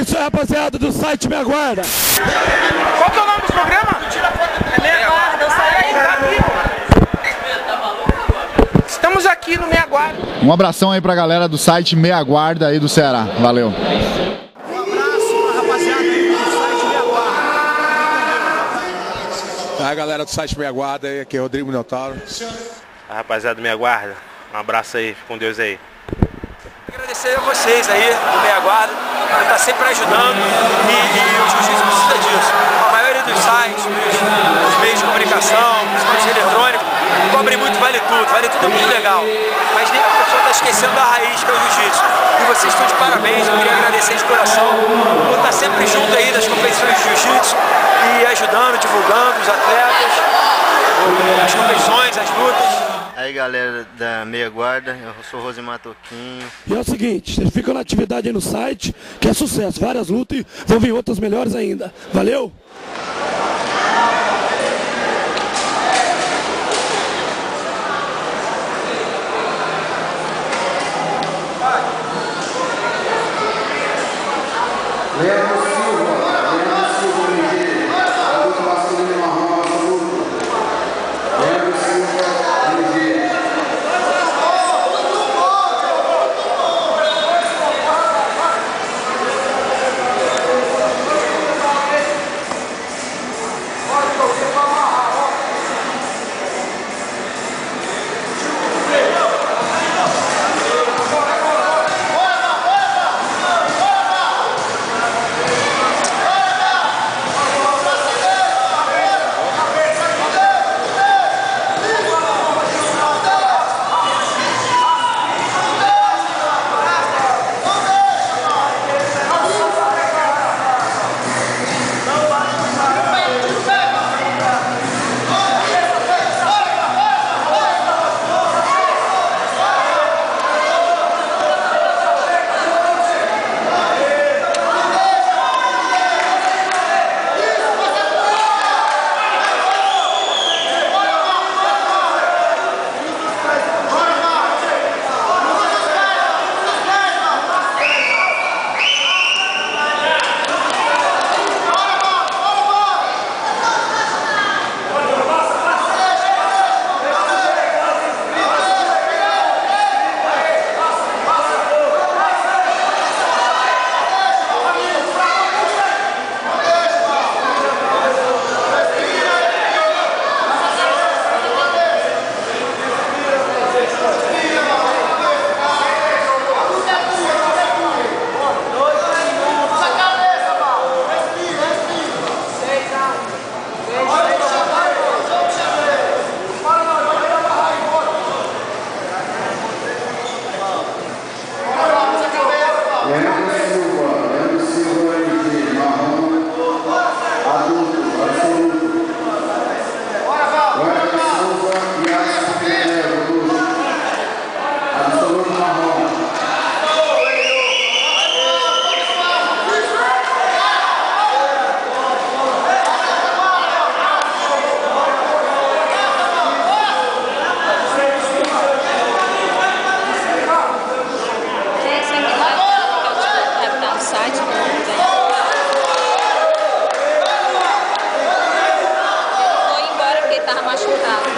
isso aí, rapaziada do site Me Aguarda. Qual que é o nome do programa? É eu saí aí, tá aqui, Estamos aqui no Meia Guarda. Um abração aí pra galera do site Meia Guarda aí do Ceará. Valeu. Um abraço, rapaziada do site Me Aguarda. A galera do site Meia Guarda aí, aqui é Rodrigo Minotauro. A rapaziada do Meia Guarda, um abraço aí, com Deus aí. Agradecer a vocês aí do Meia Guarda, estar sempre ajudando e, e o Jiu-Jitsu precisa disso. A maioria dos sites, dos, dos meios de comunicação, principalmente eletrônico, cobre muito Vale Tudo, Vale Tudo é muito legal. Mas nem a pessoa está esquecendo da raiz que é o Jiu-Jitsu. E vocês estão de parabéns, eu queria agradecer de coração por estar sempre junto aí das competições de Jiu-Jitsu e ajudando, divulgando os atletas, as competições, as lutas. Aí galera da Meia Guarda, eu sou Rosimar Toquinho. E é o seguinte, vocês ficam na atividade aí no site, que é sucesso. Várias lutas e vão vir outras melhores ainda. Valeu? Lemos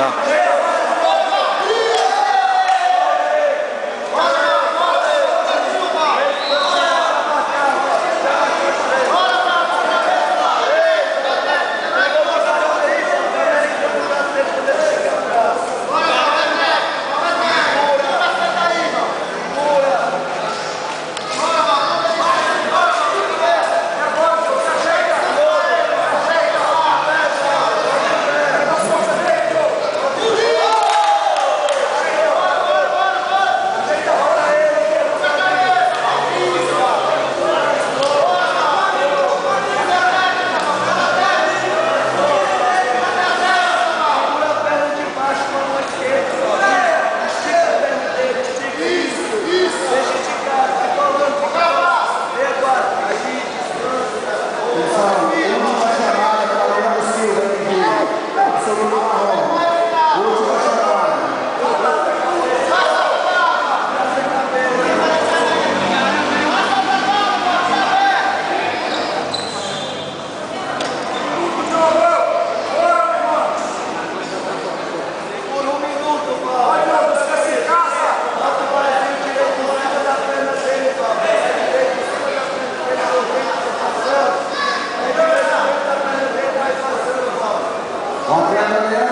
Yeah. Qual é a maneira?